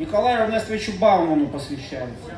Николаю Эрнестовичу Бауману посвящается.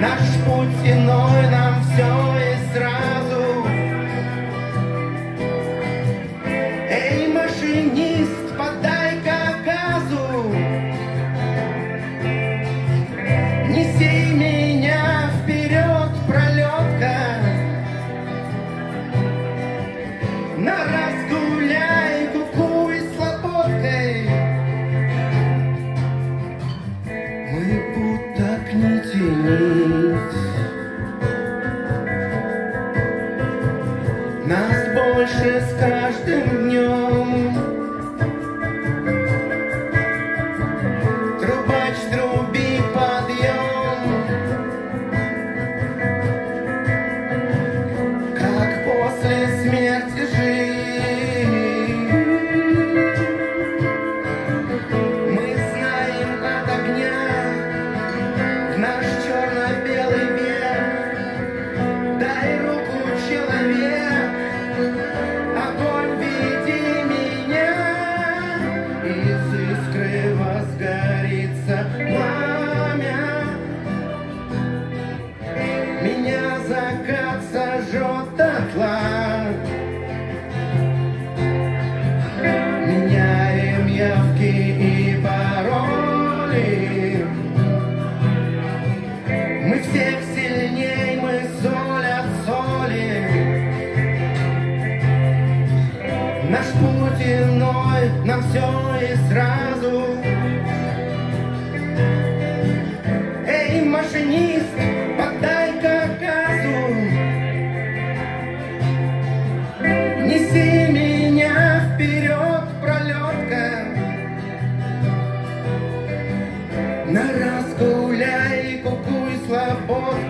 Наш путь иной нам się z każdym закат сожжет дотла. Меняем явки и пароли. Мы всех сильней, мы соль от соли. Наш путь иной, нам все На разгуляй кукуй слабо.